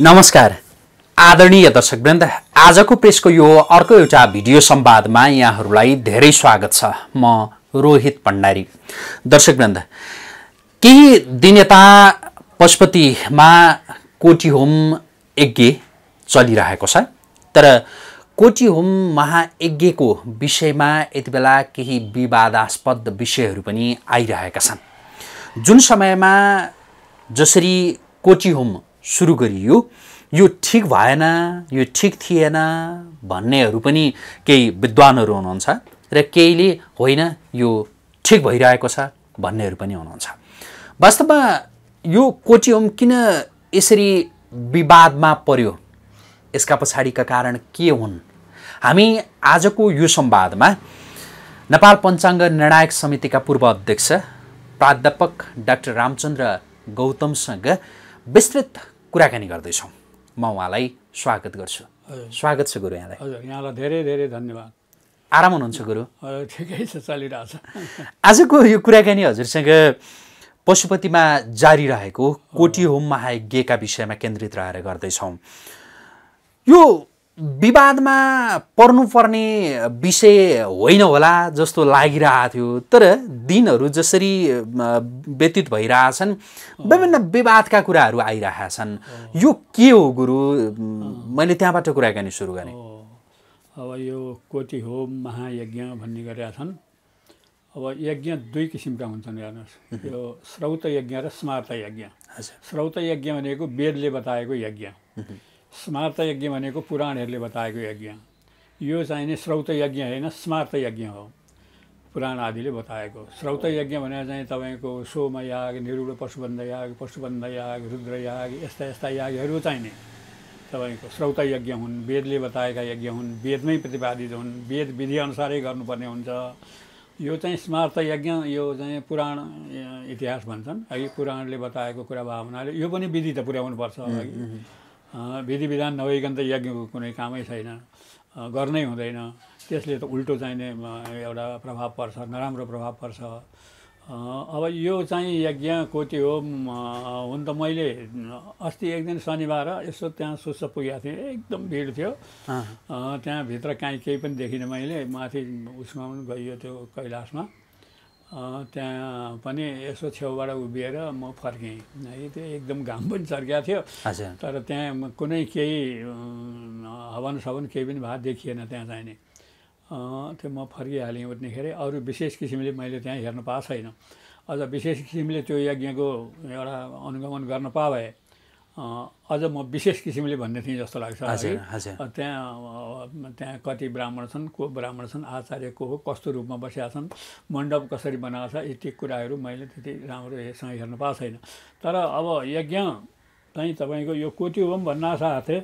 नमस्कार। आदरणीय दर्शकवृन्द आजको प्रेसको यो अर्को एउटा भिडियो संवादमा यहाँहरूलाई धेरै स्वागत छ। म रोहित भण्डारी दर्शकवृन्द केही दिन यता पशुपतिमा कोटी होम यज्ञ चलिरहेको छ तर कोटी होम महायज्ञको विषयमा यति बेला केही विवादास्पद विषयहरू पनि आइरहेका छन्। जुन समयमा जसरी कोटी होम सुरु गरियो। यो ठिक भएन यो ठिक थिएन भन्नेहरू पनि केही विद्वानहरू हुनुहुन्छ र केहीले होइन यो ठिक भइरहेको छ भन्नेहरू पनि हुनुहुन्छ। वास्तवमा यो कोटी होम किन यसरी विवादमा पर्यो? यसका पछाडिका कारण के हुन्? हामी आजको यो संवादमा नेपाल पञ्चाङ्ग निर्णायक समितिका पूर्व अध्यक्ष प्राध्यापक डाक्टर रामचन्द्र गौतमसँग विस्तृत कुराकानी गर्दैछौँ। म उहाँलाई स्वागत गर्छु। स्वागत छ गुरु यहाँलाई। हजुर यहाँलाई धेरै धेरै धन्यवाद। आराम हुनुहुन्छ गुरु? ठिकै छ चलिरहेछ। आजको यो कुराकानी हजुरसँग पशुपतिमा जारी रहेको कोटी होम महायज्ञका विषयमा केन्द्रित रहेर गर्दैछौँ। यो विवादमा पर्नुपर्ने विषय होइन होला जस्तो लागिरहेको थियो तर दिनहरू जसरी व्यतीत भइरहेछन् विभिन्न विवादका कुराहरू आइरहेका छन् यो के हो गुरु? मैले त्यहाँबाट कुराकानी सुरु गरेँ। हो। अब यो कोटी होम महायज्ञ भन्ने गरेका छन्। अब यज्ञ दुई किसिमका हुन्छन् हेर्नुहोस् यो श्रौत यज्ञ र स्मार्त यज्ञ श्रौत यज्ञ भनेको वेदले बताएको यज्ञ। स्मार्त यज्ञ भनेको पुराणहरूले बताएको यज्ञ। यो चाहिँ नि श्रौत यज्ञ होइन स्मार्त यज्ञ हो। पुराण आदिले बताएको। श्रौत यज्ञ भनेर चाहिँ तपाईँको सोम याग निरुड पशुबन्ध याग पशुबन्ध याग रुद्र याग यस्ता यस्ता यागहरू चाहिँ नि तपाईँको श्रौत यज्ञ हुन् वेदले बताएका यज्ञ हुन् वेदमै प्रतिपादित हुन् वेद विधिअनुसारै गर्नुपर्ने हुन्छ। यो चाहिँ स्मार्त यज्ञ यो चाहिँ पुराण इतिहास भन्छन्। है पुराणले बताएको कुरा भयो हुनाले यो पनि विधि त पुर्याउनुपर्छ। है अ, विधि विधान नभइकन त यज्ञको कुनै कामै छैन गर्नै हुँदैन। त्यसले त उल्टो चाहिने एउटा प्रभाव पर्छ नराम्रो प्रभाव पर्छ। अब यो चाहिँ यज्ञ हो म, हुन त मैले अस्ति एक दिन शनिबार यसो त्यहाँ सुस्स पुगेको थिएँ एकदम भिड थियो। त्यहाँभित्र काहीँ केही पनि देखिनँ मैले माथि उसमा पनि गइयो त्यो कैलाशमा। त्यहाँ पनि यसो छेउबाट उभिएर म फर्केँ। है त्यो एकदम घाम पनि चर्किएको थियो। तर त्यहाँ कुनै केही हवन सवन केही पनि भए देखिएन त्यहाँ चाहिने अँ, त्यो म फर्किहालेँ उठ्नेखेरि। अरू विशेष किसिमले मैले त्यहाँ हेर्न पाएको छैन। अझ विशेष किसिमले त्यो यज्ञको एउटा अनुगमन गर्न पाए। अझ म विशेष किसिमले भन्ने थिएँ जस्तो लाग्छ त्यहाँ त्यहाँ कति ब्राह्मण छन् को ब्राह्मण छन् आचार्य को हो कस्तो रूपमा बसेका छन् मण्डप कसरी बनाएको छ यति कुराहरू मैले त्यति राम्रोसँग हेर्न पाएको छैन। तर अब यज्ञ चाहिँ तपाईँको यो कोटी होम भन्न साथै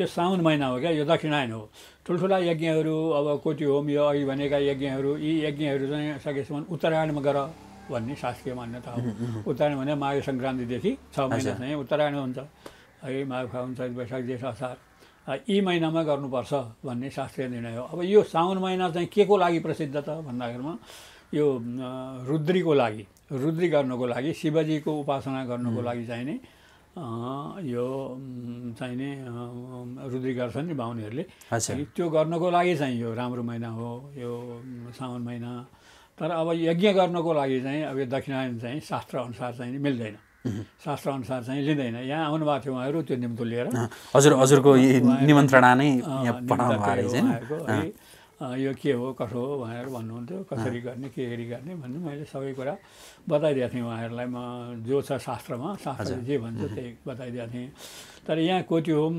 यो साउन महिना हो क्या यो दक्षिणायन हो। ठुल्ठुला यज्ञहरू अब कोटी होम यो अघि भनेका यज्ञहरू यी यज्ञहरू चाहिँ सकेसम्म उत्तरायणमा गर। भन्ने शास्त्रीय मान्यता हो। उत्तरायण भने माघे सङ्क्रान्तिदेखि छ महिना चाहिँ उत्तरायण हुन्छ। है माघ फागुन चैत वैशाख जेठ असार यी महिनामा गर्नुपर्छ भन्ने शास्त्रीय निर्णय हो। अब यो साउन महिना चाहिँ के को लागि प्रसिद्ध त भन्दाखेरिमा यो रुद्रीको लागि रुद्री गर्नको लागि शिवजीको उपासना गर्नको लागि चाहिँ नि अ, यो चाहिँ नि अ, रुद्री गर्छन् नि बाहुनीहरूले। त्यो गर्नको लागि चाहिँ यो राम्रो महिना हो यो साउन महिना। तर अब यज्ञ गर्नको लागि चाहिँ अब यो दक्षिणायन चाहिँ शास्त्रअनुसार चाहिँ मिल्दैन। शास्त्रअनुसार चाहिँ लिँदैन। यहाँ आउनुभएको थियो उहाँहरू त्यो निम्तो लिएर। हजुर हजुरको निमन्त्रणा नै यो के हो कसो हो भनेर भन्नुहुन्थ्यो कसरी गर्ने के गरी गर्ने भन्ने मैले सबै कुरा बताइदिएको थिएँ उहाँहरूलाई। म जो छ शास्त्रमा शास्त्रले जे भन्छ त्यही बताइदिएको थिएँ। तर यहाँ कोटी होम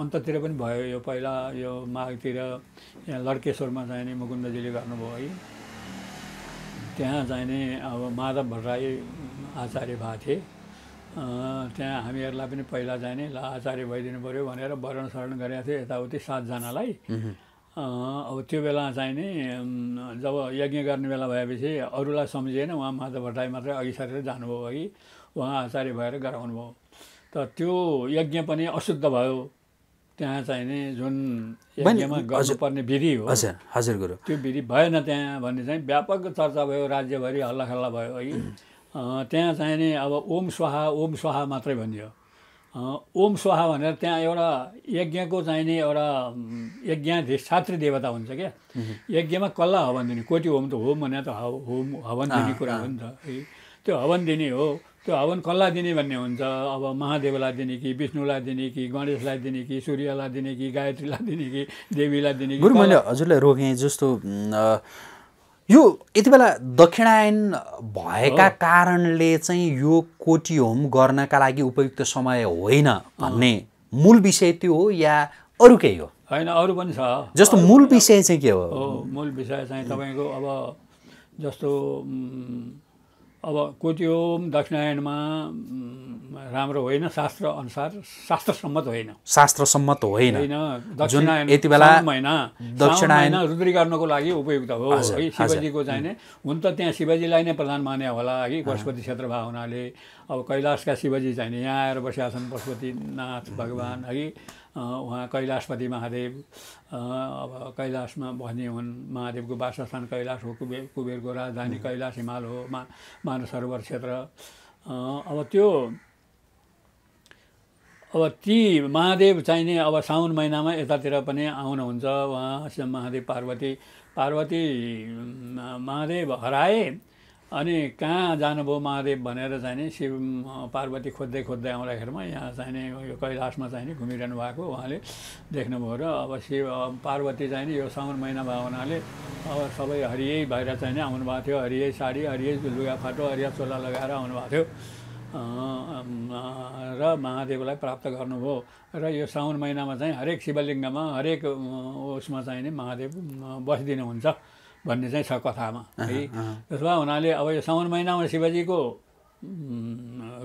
अन्ततिर पनि भयो यो पहिला यो माघतिर यहाँ लड्केश्वरमा चाहिँ नि मुकुन्दजीले गर्नुभयो है। त्यहाँ चाहिने अब माधव भट्टराई आचार्य भएको थिए। त्यहाँ हामीहरूलाई पनि पहिला चाहिने ल आचार्य भइदिनु पऱ्यो भनेर वर्ण शरण गरेका थियो यताउति सातजनालाई। अब त्यो बेला चाहिने अम्, जब यज्ञ गर्ने बेला भएपछि अरूलाई सम्झिएन उहाँ माधव भट्टराई मात्रै अघि सरेर जानुभयो कि उहाँ आचार्य भएर गराउनु भयो त त्यो यज्ञ पनि अशुद्ध भयो। त्यहाँ चाहिने जुन यज्ञमा गर्नुपर्ने विधि हो। हजुर हजुर गुरु। त्यो विधि भएन त्यहाँ भन्ने चाहिँ व्यापक चर्चा भयो राज्यभरि हल्लाखल्ला भयो है। त्यहाँ चाहिँ नि अब ओम स्वाहा ओम स्वाहा मात्रै भनियो। ओम स्वाहा भनेर त्यहाँ एउटा यज्ञको चाहिने एउटा उम्, यज्ञ छात्री देवता हुन्छ क्या। यज्ञमा कसलाई हवन दिने कोटी होम त होम भने त होम हवन दिने कुरा हो नि त है। त्यो हवन दिने हो। त्यो हवन कसलाई दिने भन्ने हुन्छ अब महादेवलाई दिने कि विष्णुलाई दिने कि गणेशलाई दिने कि सूर्यलाई दिने कि गायत्रीलाई दिने कि देवीलाई दिने कि गुरु मैले हजुरलाई रोकेँ जस्तो यो यति बेला दक्षिणायन भएका कारणले चाहिँ यो कोटी होम गर्नका लागि उपयुक्त समय होइन भन्ने मूल विषय त्यो हो या अरू केही हो? होइन अरू पनि छ। जस्तो मूल विषय चाहिँ के हो? मूल विषय चाहिँ तपाईँको अब जस्तो अब कोटियोम दक्षिणायनमा उम्, राम्रो होइन शास्त्र अनुसार शास्त्रसम्मत होइन। शास्त्रसम्मत होइन। होइन दक्षिणायन यति बेला महिना दक्षिणायन- दक्षिणायन रुद्री गर्नको लागि उपयुक्त हो। है। शिवजीको चाहिने। हुन त त्यहाँ शिवजीलाई नै प्रधान माने होला है पशुपति क्षेत्र भए हुनाले अब कैलाशका शिवजी चाहिने यहाँ आएर बसेका छन् पशुपतिनाथ भगवान् है। उहाँ कैलाशपति महादेव अब कैलाशमा भन्ने हुन् महादेवको वासस्थान कैलाश हो कुबेर कुबेरको राजधानी कैलाश हिमाल हो मा मानस सरोवर क्षेत्र। अब त्यो अब ती महादेव चाहिने अब साउन महिनामा यतातिर पनि आउनुहुन्छ। उहाँ महादेव पार्वती पार्वती महादेव हराए अनि कहाँ जानुभयो महादेव भनेर चाहिने शिव पार्वती खोज्दै खोज्दै आउँदाखेरिमा यहाँ चाहिने यो कैलाशमा चाहिने घुमिरहनु भएको उहाँले देख्नुभयो र अब शिव पार्वती चाहिने यो साउन महिना भएको हुनाले अब सबै हरियै भएर चाहिने आउनुभएको थियो। हरियै साडी हरियै लुगाफाटो हरिया चोला लगाएर आउनुभएको थियो। र महादेवलाई प्राप्त गर्नुभयो। र यो साउन महिनामा चाहिँ हरेक शिवलिङ्गमा हरेक उसमा चाहिँ नि महादेव बसिदिनुहुन्छ। भन्ने चाहिँ छ कथामा। है? त्यसो भए हुनाले अब यो साउन महिनामा शिवजीको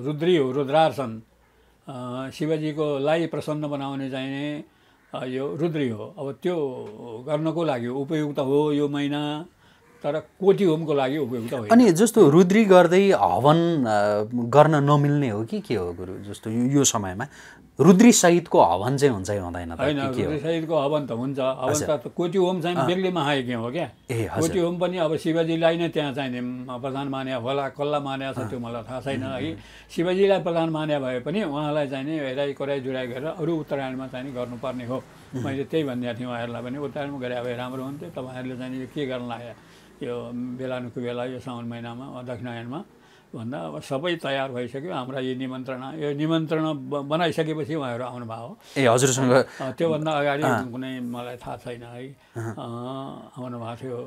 रुद्री हो रुद्रार्चन अँ, शिवजीकोलाई प्रसन्न बनाउने चाहिने यो रुद्री हो। अब त्यो गर्नको लागि उपयुक्त हो यो महिना तर कोटी होमको लागि उपयुक्त होइन। अनि जस्तो रुद्री गर्दै हवन गर्न नमिल्ने हो कि के हो गुरु? जस्तो यो यो समयमा। रुद्री सहितको हवन चाहिँ हुन्छ कि हुँदैन होइन कि के हो? रुद्रशहीदको हवन त हुन्छ। हवन त कोटी होम चाहिँ बेग्लै महायज्ञ हो क्या? कोटी होम पनि अब शिवजीलाई नै त्यहाँ चाहिने प्रधान माने होला कसलाई माने छ त्यो मलाई थाहा छैन है। शिवजीलाई प्रधान माने भए पनि उहाँलाई चाहिने हेराइ कराइ जुराइ गरेर अरू उत्तरायणमा चाहिँ गर्नुपर्ने हो। मैले त्यही भनिदिएको थिएँ उहाँहरूलाई पनि। उत्तरायणमा गरे भए राम्रो हुन्थ्यो। तपाईँहरूले चाहिँ यो के गर्न लाग्यो यो बेलानुको बेला यो साउन महिनामा दक्षिणायनमा भन्दा अब सबै तयार भइसक्यो हाम्रा यो निमन्त्रणा यो निमन्त्रणा बनाइसकेपछि उहाँहरू आउनुभएको हो ए हजुरसँग त्योभन्दा अगाडि कुनै मलाई थाहा छैन है। अँ, आउनु भएको थियो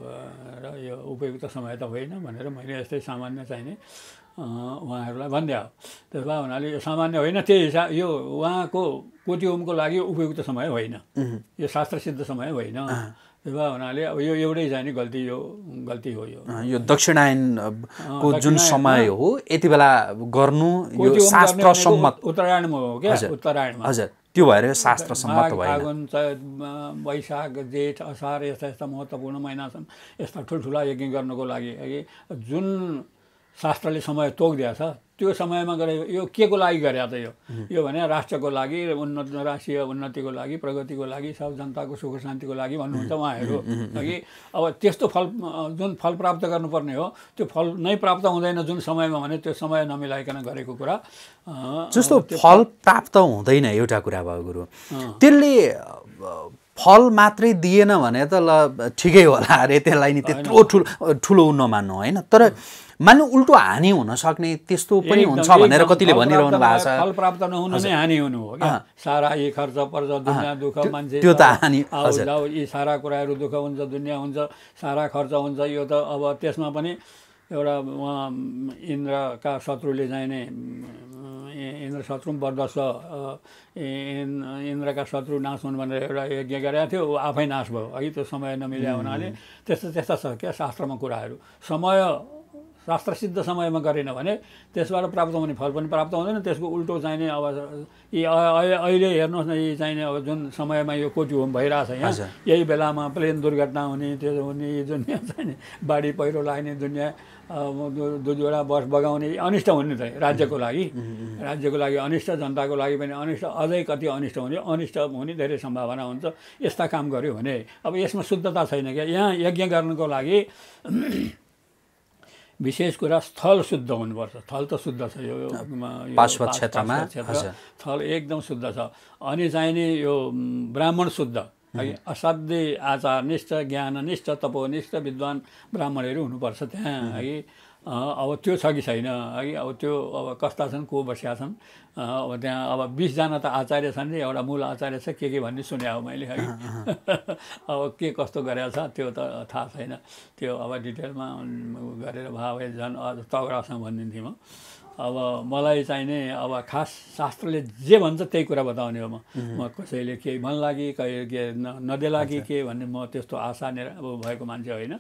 र यो उपयुक्त समय त होइन भनेर मैले यस्तै सामान्य चाहिने उहाँहरूलाई भनिदियो त्यसो भए हुनाले यो सामान्य होइन त्यही हिसाब यो उहाँको कोटी होमको लागि उपयुक्त समय होइन। यो शास्त्रसिद्ध समय होइन। भए हुनाले अब यो एउटै चाहिने गल्ती यो गल्ती हो यो। यो दक्षिणायनको जुन समय हो यति बेला गर्नु यो शास्त्र सम्मत उत्- उत्तरायणमा हो क्या। उत्तरायणमा। हजुर। त्यो भएर यो शास्त्र सम्मत फागुन म, वैशाख जेठ असार यस्ता यस्ता महत्त्वपूर्ण महिना छन् यस्ता ठुल्ठुला यज्ञ गर्नको लागि है जुन शास्त्रले समय तोकिदिएको छ। त्यो समयमा गरे यो के को लागि गरे त यो? यो भने राष्ट्रको लागि उन्नत राष्ट्रिय उन्नतिको लागि प्रगतिको लागि सब जनताको सुख शान्तिको लागि भन्नुहुन्छ उहाँहरू। कि अब त्यस्तो फल जुन फल प्राप्त गर्नुपर्ने हो त्यो फल नै प्राप्त हुँदैन जुन समयमा भने त्यो समय नमिलाइकन गरेको कुरा। जस्तो फल प्राप्त हुँदैन एउटा कुरा भयो गुरु। त्यसले फल मात्रै दिएन भने त ल ठिकै होला। अरे त्यसलाई नि त्यत्रो ठुलो ठुलो नमान्नु होइन? तर मान्नु उल्टो हानि हुन सक्ने त्यस्तो पनि हुन्छ भनेर कतिले भनिरहनु भएको छ। प्राप्त नहुनु नै हानि हुनु हो क्या। सारा यी खर्च पर्छ दुनियाँ दुःख मान्छे त्यो त हानि, यी सारा कुराहरू दुःख हुन्छ दुनियाँ हुन्छ सारा खर्च हुन्छ। यो त अब त्यसमा पनि एउटा उहाँ इन्द्रका शत्रुले चाहिँ नै उम्, इ- इन्द्र शत्रु इन- इन्द्रका शत्रु नाश हुन् भनेर एउटा यज्ञ गरेका थियो। ऊ आफै नाश भयो। है त्यो समय नमिल्या हुनाले त्यस्तो त्यस्ता छ क्या शास्त्रमा कुराहरू। समय शास्त्रसिद्ध समयमा गरेन भने त्यसबाट प्राप्त हुने फल पनि प्राप्त हुँदैन। त्यसको उल्टो चाहिने अब यी अहिले हेर्नुहोस् न यी चाहिने अब जुन समयमा यो कोटी होम भइरहेछ यहाँ। यही बेलामा प्लेन दुर्घटना हुने त्यो हुने यी दुनियाँ चाहिने बाढी पहिरो लाग्ने दुनियाँ दुई दुईवटा बस बगाउने अनिष्ट हुने त राज्यको लागि। राज्यको लागि अनिष्ट जनताको लागि पनि अनिष्ट अझै कति अनिष्ट हुने अनिष्ट हुने धेरै सम्भावना हुन्छ। यस्ता काम गर्यो भने अब यसमा शुद्धता छैन क्या। यहाँ यज्ञ गर्नको लागि विशेष कुरा स्थल शुद्ध हुनुपर्छ। स्थल त शुद्ध छ यो पार्श्व क्षेत्रमा। स्थल एकदम शुद्ध छ। अनि चाहिने यो ब्राह्मण शुद्ध। है। असाध्य आचारनिष्ठ ज्ञाननिष्ठ तपोनिष्ठ विद्वान ब्राह्मणहरू हुनुपर्छ त्यहाँ। है। अब त्यो छ कि छैन है? अब त्यो अब कस्ता छन् को बसिया छन्? अब त्यहाँ अब बिसजना त आचार्य छन् नि एउटा मूल आचार्य छ के के भन्ने सुने हो मैले है? अब के कस्तो गरेको छ त्यो त थाहा छैन। त्यो अब डिटेलमा गरेर भयो भए झन् अझ तगडासँग भनिदिन्थेँ म। अब मलाई चाहिने अब खास शास्त्रले जे भन्छ त्यही कुरा बताउने हो म। म कसैले केही मन लागि कहिले के नदेला कि के भन्ने म त्यस्तो आशा अब भएको मान्छे होइन।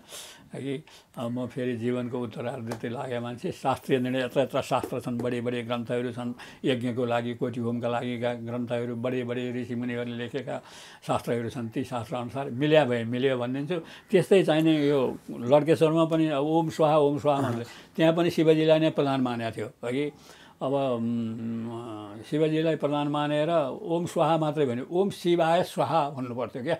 कि अब म फेरि जीवनको उत्तरार्धतिर लागेको मान्छे। शास्त्रीय निर्णय यत्र यत्र शास्त्र छन् बडे बडे ग्रन्थहरू छन्। यज्ञको लागि कोटी होमका लागि ग्रन्थहरू बडे बडे ऋषिमुनिहरूले लेखेका शास्त्रहरू छन्। ती शास्त्रअनुसार मिल्या भए मिल्यो भनिदिन्छु। त्यस्तै चाहिने यो लड्केश्वरमा पनि अब ओम स्वाहा ओम स्वाहा भन्दै त्यहाँ पनि शिवजीलाई नै प्रधान मानेको थियो। अघि अब शिवजीलाई प्रधान मानेर ओम स्वाहा मात्रै भन्यो। ओम शिवाय स्वाहा भन्नु पर्थ्यो क्या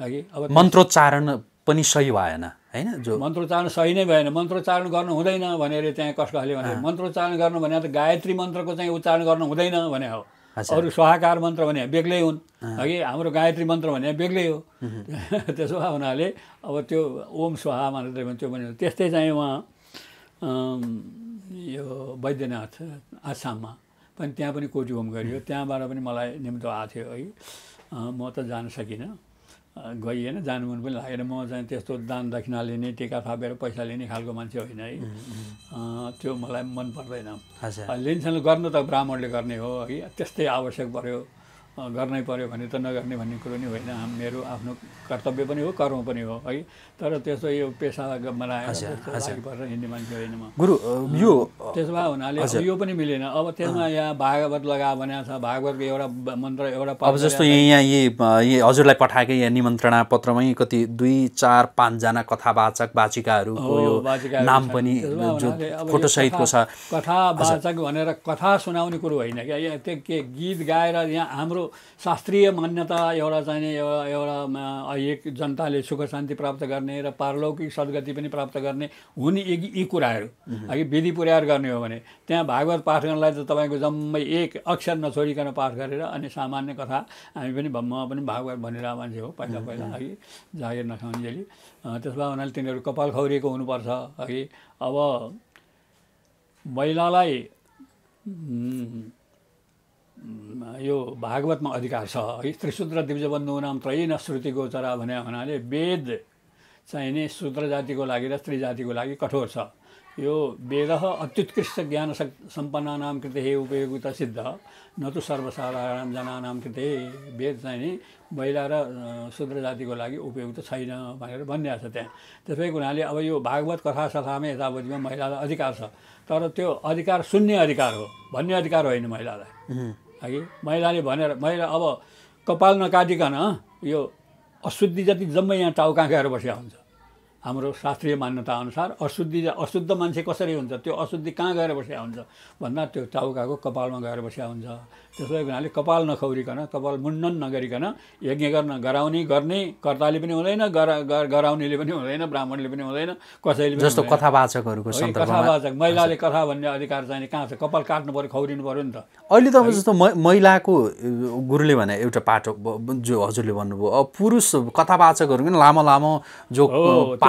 अघि अब मन्त्रोच्चारण पनि सही भएन। होइन? जो मन्त्रोच्चारण सही नै भएन मन्त्रोच्चारण गर्नु हुँदैन भनेर त्यहाँ कसकसले भने मन्त्रोच्चारण गर्नु भने त गायत्री मन्त्रको चाहिँ उच्चारण गर्नु हुँदैन भने हो। अरू स्वाहाकार मन्त्र भने बेग्लै हुन्। अघि हाम्रो गायत्री मन्त्र भने बेग्लै हो। त्यसो भए हुनाले अब त्यो ओम स्वाहा मात्रै त्यो भने त्यस्तै चाहिँ उहाँ यो वैद्यनाथ आसाममा पनि त्यहाँ पनि कोटी होम गरियो। त्यहाँबाट पनि मलाई निम्तो आएको थियो है। म त जान सकिनँ। गइएन जानु मन पनि लागेन। म चाहिँ त्यस्तो दान दक्षिणा लिने टिका थापेर पैसा लिने खालको मान्छे होइन है। त्यो मलाई मन पर्दैन। लिन्छन् गर्नु त ब्राह्मणले गर्ने हो है। त्यस्तै आवश्यक पर्यो। अँ, गर्नै पर्यो भने त नगर्ने भन्ने कुरो नि होइन। मेरो आफ्नो कर्तव्य पनि हो कर्म पनि हो है। तर त्यस्तो यो पेसा बनाएर हिँड्ने मान्छे होइन म गुरु यो त्यसो भए हुनाले यो पनि मिलेन अब त्यसमा यहाँ भागवत लगा भनेको छ भागवतको एउटा मन्त्र एउटा अब जस्तो यहाँ यहाँ यी हजुरलाई पठाएकै यहाँ निमन्त्रणा पत्रमै कति दुई चार पाँचजना कथावाचक वाचिकाहरू नाम। पनि त्यसो फोटोसहितको छ कथा- कथावाचक भनेर कथा सुनाउने कुरो होइन क्या यहाँ त्यो के गीत गाएर यहाँ हाम्रो शास्त्रीय मान्यता एउटा चाहिने एउटा एउटा जनताले सुख शान्ति प्राप्त गर्ने र पारलौकिक सद्गति पनि प्राप्त गर्ने हुन् यी यी कुराहरू। अघि विधि पुर्याएर गर्ने हो भने त्यहाँ भागवत पाठ गर्नलाई त तपाईँको जम्मै एक अक्षर नछोडिकन पाठ गरेर अनि सामान्य कथा हामी पनि म पनि भागवत भनिरहेको मान्छे हो पहिला पहिला अघि जागिर नखाउन्जेली। अँ, त्यसो भए हुनाले तिनीहरू कपाल खौरिएको हुनुपर्छ अघि अब महिलालाई यो भागवतमा अधिकार छ है त्रिशूद्र दिव्यबन्धु नाम त्रयी श्रुति गोचरा भने हुनाले वेद चाहिने शूद्र जातिको लागि र स्त्री जातिको लागि कठोर छ। यो वेद अत्युत्कृष्ट ज्ञान सक- सम्पन्नानां कृते उपयोगिता सिद्ध। न तु सर्वसाधारण जनानां कृते वेद चाहिँ नि महिला र शूद्र जातिको लागि उपयुक्त छैन भनेर भनिरहेको छ त्यहाँ। त्यसै हुनाले अब यो भागवत कथा सथामा यथावधिमा महिलालाई अधिकार छ। तर त्यो अधिकार सुन्ने अधिकार हो भन्ने अधिकार होइन महिलालाई। है महिलाले भनेर महिला अब कपाल नकाटिकन यो अशुद्धि जति जम्मै यहाँ टाउका गएर बसेका हुन्छ। हाम्रो शास्त्रीय मान्यता अनुसार अशुद्धि अशुद्ध मान्छे कसरी हुन्छ? त्यो अशुद्धि कहाँ गएर बसेका हुन्छ? भन्दा त्यो टाउकाको कपालमा गएर बसेका हुन्छ। त्यसो हुनाले कपाल नखौरिकन कपाल मुण्डन नगरिकन यज्ञ गर्न गराउने गर्ने कर्ताले पनि हुँदैन गरा गर- गराउनेले पनि हुँदैन ब्राह्मणले पनि हुँदैन कसैले जस्तो। कथावाचकहरूको कथावाचक। महिलाले कथा भन्ने अधिकार चाहिँ कहाँ छ? कपाल काट्नु पऱ्यो खौरिनु पऱ्यो नि त। अहिले त अब जस्तो महिलाको गुरुले भने एउटा पाठो ब- ब- जो हजुरले भन्नुभयो अब पुरुष कथावाचकहरू पनि लामो लामो जो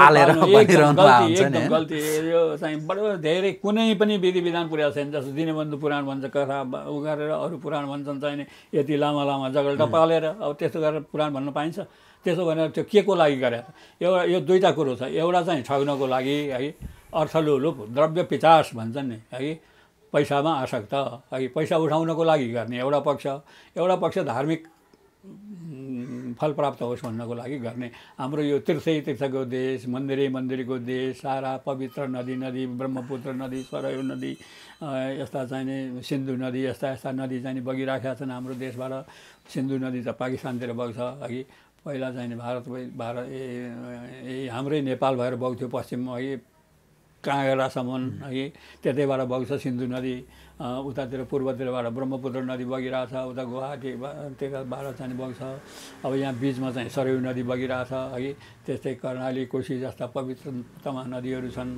पालेर भनिरहनु गल्ती, हुन्छ नि? गल्ती यो चाहिँ बडो धेरै कुनै पनि विधि विधान पुर्याएको छैन जस्तो दिनबन्धु पुराण भन्छ कथा उ गरेर अरू पुराण भन्छन् चाहिँ यति लामा लामा जगल्टा पालेर अब त्यस्तो गरेर पुराण भन्न पाइन्छ त्यसो भनेर त्यो के को लागि गरे एउटा यो दुईवटा कुरो छ एउटा चाहिँ ठग्नको लागि है अर्थलोलुप द्रव्य पिचास भन्छन् नि है पैसामा आसक्त है पैसा उठाउनको लागि गर्ने एउटा पक्ष एउटा पक्ष धार्मिक फल प्राप्त होस् भन्नको लागि गर्ने। हाम्रो यो तीर्थै तीर्थको देश मन्दिरै मन्दिरको देश सारा पवित्र नदी नदी ब्रह्मपुत्र नदी सरयू नदी यस्ता चाहिने सिन्धु नदी यस्ता यस्ता नदी चाहिँ बगिराखेका छन् हाम्रो देशबाट। सिन्धु नदी त पाकिस्तानतिर बग्छ अघि पहिला चाहिँ नि भारत भारत ए हाम्रै नेपाल भएर बग्थ्यो पश्चिम अघि काँगडासम्म है। त्यतैबाट बग्छ सिन्धु नदी। उतातिर पूर्वतिरबाट ब्रह्मपुत्र नदी बगिरहेछ उता गुवाहाटीबाट चाहिँ बग्छ अब यहाँ बिचमा चाहिँ सरयू नदी बगिरहेछ है त्यस्तै कर्णाली कोशी जस्ता पवित्र तमा नदीहरू छन्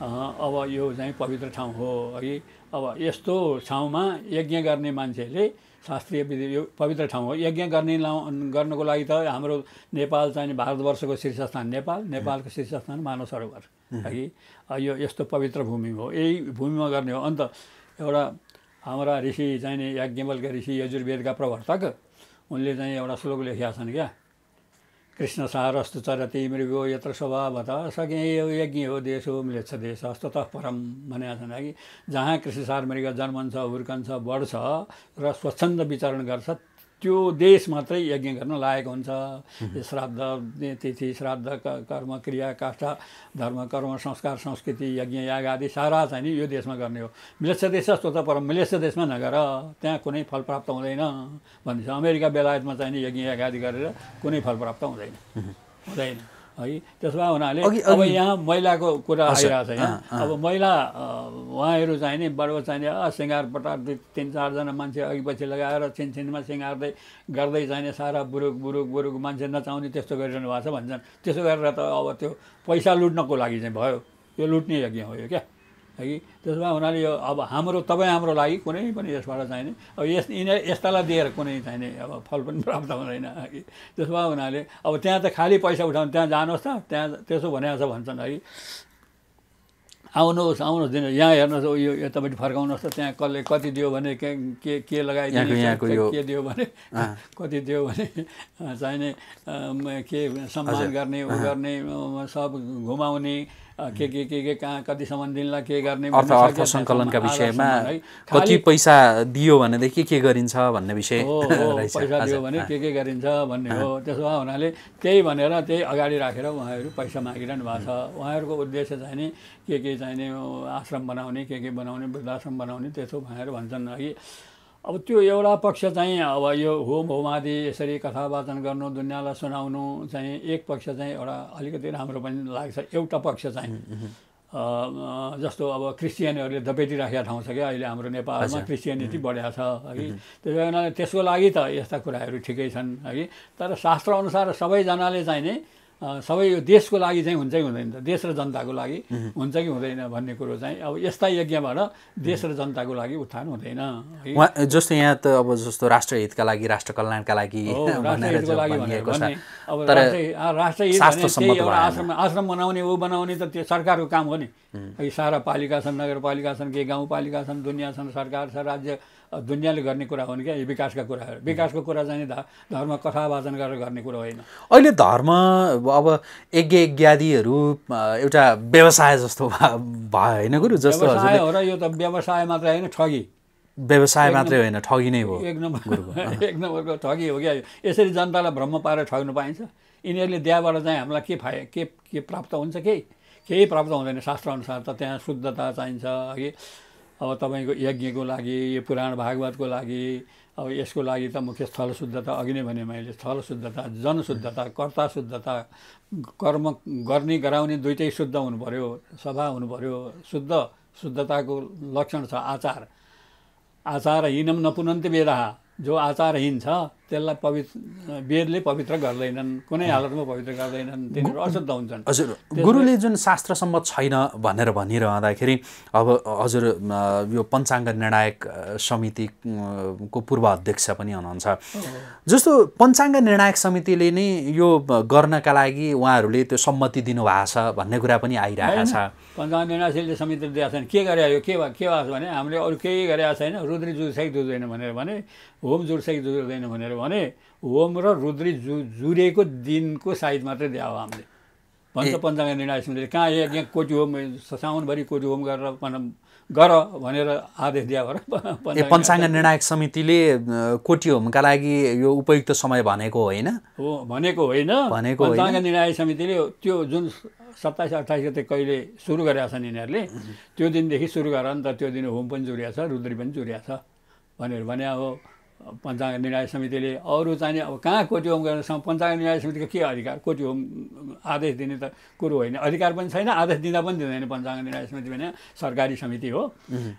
अब यो चाहिँ पवित्र ठाउँ हो है अब यस्तो ठाउँमा यज्ञ गर्ने मान्छेले शास्त्रीय विधि यो पवित्र ठाउँ हो यज्ञ गर्ने गर्नको लागि त हाम्रो नेपाल चाहिँ भारतवर्षको शीर्षस्थान नेपाल नेपालको शीर्षस्थान मानव सरोवर है यो यस्तो पवित्र भूमि हो यही भूमिमा गर्ने हो अन्त एउटा हाम्रा ऋषि चाहिँ नि याज्ञवल्का ऋषि यजुर्वेदका प्रवर्तक उनले चाहिँ एउटा श्लोक लेखेका छन् क्या। कृष्ण सारस्तु चरति मृगो यत्र स्वभावत सके यज्ञ हो देश हो मिलेछ देश ततः परम भनेका छन्। कि जहाँ कृष्ण सार मृग जन्मन्छ हुर्कन्छ बढ्छ र स्वच्छन्द विचरण गर्छ त्यो देश मात्रै यज्ञ गर्न लागेको हुन्छ। श्राद्ध तिथि श्राद्ध कर्म क्रिया काष्ठा धर्म कर्म संस्कार संस्कृति यज्ञ याग आदि सारा चाहिँ नि यो देशमा गर्ने हो। मिलेस देश जस्तो त पर मिलेस देशमा नगर त्यहाँ कुनै फल प्राप्त हुँदैन। भनिन्छ अमेरिका बेलायतमा चाहिँ नि यज्ञ याग आदि गरेर कुनै फल प्राप्त हुँदैन। हुँदैन। है? त्यसो भए हुनाले अब यहाँ महिलाको कुरा आइरहेको छ यहाँ। अब महिला उहाँहरू चाहिँ नि बडो चाहिने सिँगार पटार दुई तिन चारजना मान्छे अघि पछि लगाएर छिनछिनमा सिँगार्दै गर्दै चाहिने सारा बुरुक बुरुक बुरुक मान्छे नचाउने त्यस्तो गरिरहनु भएको छ भन्छन्। त्यसो गरेर त अब त्यो पैसा लुट्नको लागि चाहिँ भयो। यो लुट्ने यज्ञ हो यो क्या? कि? त्यसमा हुनाले यो अब हाम्रो तपाईँ हाम्रो लागि कुनै पनि यसबाट चाहिने अब यस यिनी यस्तालाई दिएर कुनै चाहिने अब फल पनि प्राप्त हुँदैन कि? त्यसो भए हुनाले अब त्यहाँ त खालि पैसा उठाउनु त्यहाँ जानुहोस् त त्यहाँ त्यसो भनेको छ भन्छन् है आउनुहोस् आउनुहोस् दिनु यहाँ हेर्नुहोस् यो यतापट्टि फर्काउनुहोस् त त्यहाँ कसले कति दियो भने के के के लगाइदिने के दियो भने कति दियो भने चाहिने के सम्मान गर्ने उ गर्ने सब घुमाउने के के के के कहाँ कतिसम्म दिनलाई के गर्ने अर्थ अर्थ सङ्कलनका विषयमा कति पैसा दियो भनेदेखि के गरिन्छ भन्ने विषय पैसा दियो भने के के गरिन्छ भन्ने हो। त्यसो भए हुनाले त्यही भनेर त्यही अगाडि राखेर उहाँहरू पैसा मागिरहनु भएको छ। उहाँहरूको उद्देश्य चाहिँ नि के के चाहिने आश्रम बनाउने के के बनाउने वृद्धाश्रम बनाउने त्यसो भनेर भन्छन् कि अब त्यो एउटा पक्ष चाहिँ अब यो होम होमादि यसरी कथा वाचन गर्नु दुनियाँलाई सुनाउनु चाहिँ एक पक्ष चाहिँ एउटा अलिकति राम्रो पनि लाग्छ एउटा पक्ष चाहिँ। जस्तो अब क्रिस्चियनहरूले दपेटिराखेका ठाउँ छ क्या अहिले हाम्रो नेपालमा क्रिस्चियनिटी बढेको छ है। त्यस कारणले त्यसको लागि त यस्ता कुराहरू ठिकै छन् है। तर शास्त्रअनुसार सबैजनाले चाहिँ नि सबै यो देशको लागि चाहिँ हुन्छ कि हुँदैन देश र जनताको लागि हुन्छ कि हुँदैन भन्ने कुरो चाहिँ अब यस्ता यज्ञबाट देश र जनताको लागि उत्थान हुँदैन जस्तो यहाँ त अब जस्तो राष्ट्रहितका लागि राष्ट्र कल्याणका लागि राष्ट्रहित आश्रम आश्रम बनाउने ऊ बनाउने त त्यो सरकारको काम हो नि। सारा पालिका छन् नगरपालिका छन् केही गाउँपालिका छन् दुनियाँ छन् सरकार छ राज्य दुनियाँले गर्ने कुरा हो नि क्या यो विकासका कुराहरू विकासको कुरा चाहिँ धर्म कथा वाचन गरेर गर्ने कुरो होइन। अहिले धर्म अब यज्ञ यज्ञादिहरू एउटा व्यवसाय जस्तो भयो होइन गुरु? जस्तो व्यवसाय हो र यो त व्यवसाय मात्रै होइन ठगी। व्यवसाय मात्रै होइन ठगी नै हो एक नम्बर एक नम्बरको ठगी हो क्या यसरी जनतालाई भ्रम पारेर ठग्नु पाइन्छ। यिनीहरूले त्यहाँबाट चाहिँ हामीलाई के फाइ के के प्राप्त हुन्छ केही? केही प्राप्त हुँदैन शास्त्रअनुसार त त्यहाँ शुद्धता चाहिन्छ कि अब तपाईँको यज्ञको लागि यो पुराण भागवतको लागि अब यसको लागि त मुख्य स्थल शुद्धता अघि नै भने मैले स्थल शुद्धता जनशुद्धता कर्ता शुद्धता कर्म गर्ने गराउने दुइटै शुद्ध हुनु पऱ्यो सभा हुनु पऱ्यो शुद्ध शुद्धताको लक्षण छ आचार। आचारहीनम नपुनन्ति वेदाह जो आचारहीन छ त्यसलाई पवित्र वेदले पवित्र गर्दैनन् कुनै हालतमा पवित्र गर्दैनन् तिनीहरू अशुद्ध हुन्छन्। हजुर गुरुले जुन शास्त्र सम्मत छैन भनेर भनिरहँदाखेरि अब हजुर यो पञ्चाङ्ग निर्णायक समितिको पूर्व अध्यक्ष पनि हुनुहुन्छ। जस्तो पञ्चाङ्ग निर्णायक समितिले नै यो गर्नका लागि उहाँहरूले त्यो सम्मति दिनुभएको छ भन्ने कुरा पनि आइरहेको छ। पञ्चाङ्ग निर्णायक समिति दिएको छैन। के गरे यो? के के भएको छ भने हामीले अरू केही गरेका छैन। रुद्री जुर्सै दुध्दैन भनेर भने होम जुर्सै जुर्दैन भनेर भने होम र रुद्री जु जुरेको दिनको साइज मात्रै दियो हामीले। भन्छ पञ्चाङ्ग निर्णय समितिले कहाँ यहाँ कोटी होम साउनभरि कोटी होम गरेर गर भनेर आदेश दिया भएर पञ्चाङ्ग निर्णायक समितिले कोटी होमका लागि यो उपयुक्त समय भनेको होइन? हो भनेको होइन। भनेको पञ्चाङ्ग निर्णायक समितिले त्यो जुन सत्ताइस अट्ठाइस गते कहिले सुरु गरेका छन् यिनीहरूले त्यो दिनदेखि सुरु गरेर नि त त्यो दिन होम पनि जुरिया छ रुद्री पनि जुरिया छ भनेर। भने अब पञ्चाङ्ग निर्णय समितिले अरू चाहिँ अब कहाँ कोटी होम गर्न पञ्चाङ्ग निर्णय समितिको के अधिकार? कोटी होम आदेश दिने त कुरो होइन। अधिकार पनि छैन आदेश दिँदा पनि दिँदैन पञ्चाङ्ग निर्णय समिति भने सरकारी समिति हो।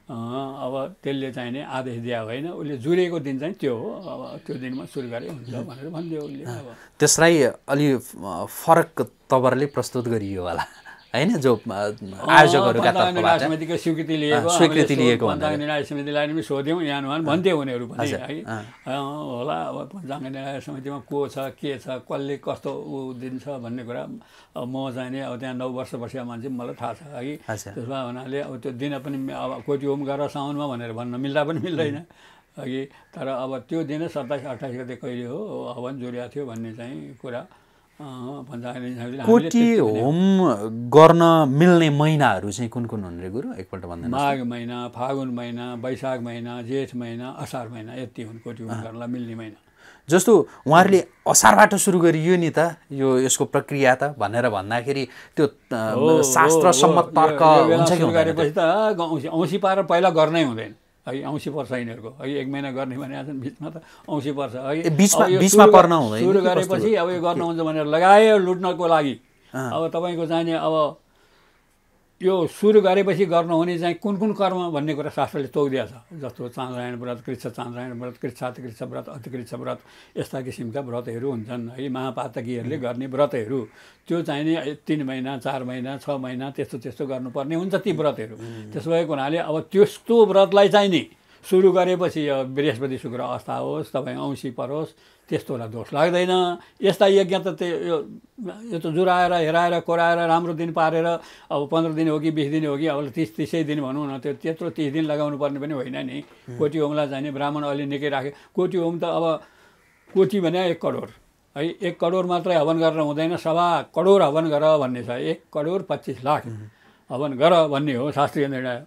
अब त्यसले चाहिने आदेश दिए होइन। उसले जुरेको दिन चाहिँ त्यो हो। अब त्यो दिनमा सुरु गरे हुन्छ भनेर भनिदियो उसले अब। त्यसलाई अलि फरक तवरले प्रस्तुत गरियो होला। होइन जो आयोजकहरूका तर्फबाट। स्वीकृति लिएको स्वीकृति लिएको। निर्णय समितिलाई पनि सोध्यौँ यहाँ उहाँ भन्थे उनीहरू पनि है। होला अब पञ्चाङ्ग निर्णय समितिमा को छ के छ कसले कस्तो ऊ दिन्छ भन्ने कुरा म चाहिँ नि अब त्यहाँ नौ वर्ष बसेको मान्छे मलाई थाहा छ है। त्यसमा हुनाले अब त्यो दिन पनि अब कोटी ओम गर साउनमा भनेर भन्न मिल्दा पनि मिल्दैन अघि तर अब त्यो दिन सत्ताइस अट्ठाइस गते कहिले हो हवन जुरिया थियो भन्ने चाहिँ कुरा कोटी होम गर्न मिल्ने महिनाहरू चाहिँ कुन कुन हुन् रे गुरु? एकपल्ट भन्दैन माघ महिना फागुन महिना वैशाख महिना जेठ महिना असार महिना यति हुन् कोटी हुन् गर्नलाई मिल्ने महिना। जस्तो उहाँहरूले असारबाट सुरु गरियो नि त यो यसको प्रक्रिया त भनेर भन्दाखेरि त्यो अ, हो, शास्त्र हो, सम्मत यो- तर्क हुन्छ कि गरेपछि त औँसी औँसी पारेर पहिला गर्नै हुँदैन। है औँसी पर्छ यिनीहरूको। है एक महिना गर्ने भने छन् बिचमा त औँसी पर्छ है। बिचमा- सुरु-? गरेपछि अब यो गर्नुहुन्छ भनेर लगायो लुट्नको लागि। अब तपाईँको चाहिने अब यो सुरु गरेपछि गर्नुहुने चाहिँ कुन कुन कर्म भन्ने कुरा शास्त्रले तोकिदिएको छ। जस्तो चान्द्रायण व्रत कृष्ण चान्द्रायण व्रत कृष्णातिकृष्ण व्रत अतिकृष्ण व्रत यस्ता किसिमका व्रतहरू हुन्छन्। है महापातकीहरूले गर्ने व्रतहरू। त्यो चाहिने तिन महिना चार महिना छ महिना त्यस्तो त्यस्तो गर्नुपर्ने हुन्छ ती व्रतहरू। त्यसो भएको हुनाले अब त्यस्तो व्रतलाई चाहिँ नि सुरु गरेपछि अब बृहस्पति शुक्र अवस्था होस् तपाईँ औँसी परोस् त्यस्तोलाई दोष लाग्दैन। यस्ता यज्ञ त त्यो यो यो त जुराएर हेराएर कोराएर राम्रो दिन पारेर अब पन्ध्र दिन हो कि बिस दिन हो कि अब तिस तिसै दिन भनौँ न त्यो त्यत्रो तिस दिन लगाउनु पर्ने पनि होइन नि। कोटी होमलाई चाहिँ नि ब्राह्मण अलि निकै राखे कोटी होम त अब कोटी भने एक करोड। है एक करोड मात्रै हवन गरेर हुँदैन सभा करोड हवन गर भन्ने छ। एक करोड पच्चिस लाख हवन गर भन्ने हो शास्त्रीय निर्णय।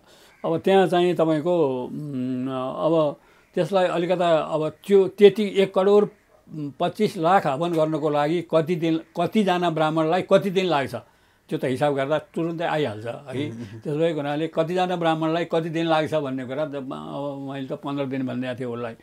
अब त्यहाँ चाहिँ तपाईँको अब त्यसलाई अलिकता अब त्यो त्यति एक करोड पच्चिस लाख हवन गर्नको लागि कति दिन कतिजना ब्राह्मणलाई कति दिन लाग्छ? त्यो त हिसाब गर्दा तुरुन्तै आइहाल्छ है? त्यसो भएको हुनाले कतिजना ब्राह्मणलाई कति दिन लाग्छ भन्ने कुरा मैले त पन्ध्र दिन भनिदिएको थिएँ उसलाई।